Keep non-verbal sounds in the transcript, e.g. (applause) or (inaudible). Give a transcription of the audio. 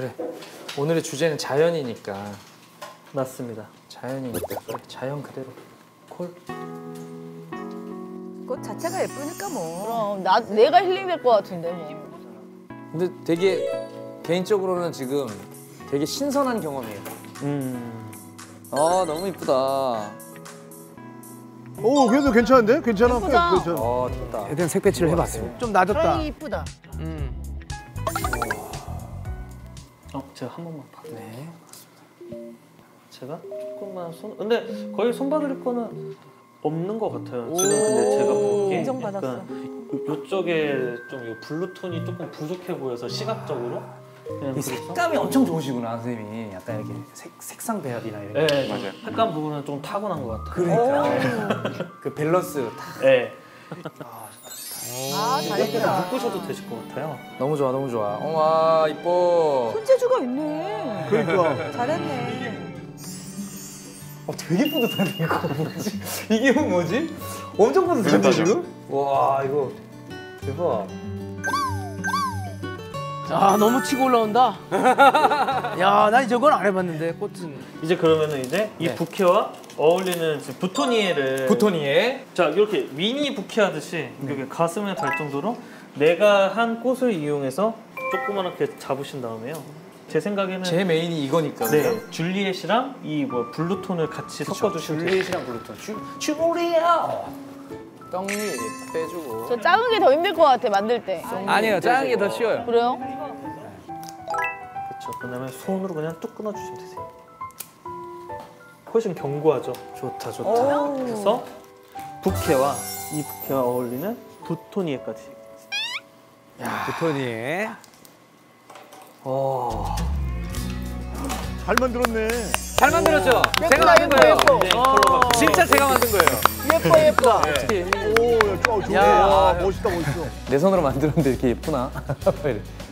그래. 오늘의 주제는 자연이니까. 맞습니다. 자연이니까. 그래. 자연 그대로. 콜. 꽃 자체가 예쁘니까 뭐. 그럼 나 내가 힐링 될 것 같은데 뭐. 근데 되게 개인적으로는 지금 되게 신선한 경험이에요. 음. 아 너무 이쁘다. 오 그래도 괜찮은데? 괜찮아. 꽤 예쁘다. 괜찮아. 어, 됐다. 일단 색배치를 해봤어요. 좀 낮았다. 사랑이 이쁘다. 음. 제가 한 번만 봐. 네. 제가 조금만 손. 근데 거의 손봐드릴 거는 없는 것 같아요. 지금 근데 제가 보기에 인정받았어. 약간 요- 요쪽에 좀요 blue tone이 조금 부족해 보여서 시각적으로. 그냥 이 그래서- 색감이 엄청 좋으시구나 선생님이. 약간 이렇게 색, 색상 배합이나 이런. 게. 네, 맞아요. 색감 부분은 좀 타고난 것 같아요. 그러니까 그 밸런스 다. 네. 아, 잘했다. 묶으셔도 되실 것 같아요. 너무 좋아, 너무 좋아. 어, 와, 이뻐. 손재주가 있네. 그러니까. 잘했네. 어 되게 뿌듯하네 이거 뭐지? 이게 뭐지? 엄청 뿌듯한데 지금? 와 이거 대박. 아 너무 치고 올라온다. (laughs) 야, 난 저건 안 해봤는데 꽃은. 이제 그러면은 이제 이 네. 부케와 어울리는 부토니에를 부토니에 자 이렇게 미니 부케 하듯이 이렇게 가슴에 달 정도로 내가 한 꽃을 이용해서 조그맣게 잡으신 다음에요. 제 생각에는 제 main이 이거니까. 네 그죠? 줄리엣이랑 이 뭐 blue tone을 같이 섞어주시면 돼요. 줄리엣이랑 blue tone. 주, 줄리엣. 떡잎 빼주고. 저 작은 게 더 힘들 것 같아 만들 때. 아니에요 작은 게 더 쉬워요. 그래요? 그렇죠. 그다음에 손으로 그냥 뚝 끊어주시면 되세요. 훨씬 견고하죠. 좋다, 좋다. 그래서 부케와 이 부케와 어울리는 부토니에까지. 부토니에. 어. 잘 만들었네. 잘 만들었죠? 제가 만든 거예요. 예뻐 예뻐. 오, 야, 좋아, 좋아. 야. 와, 멋있다, 멋있어. 내 손으로 만들었는데 이렇게 예쁘나? (laughs)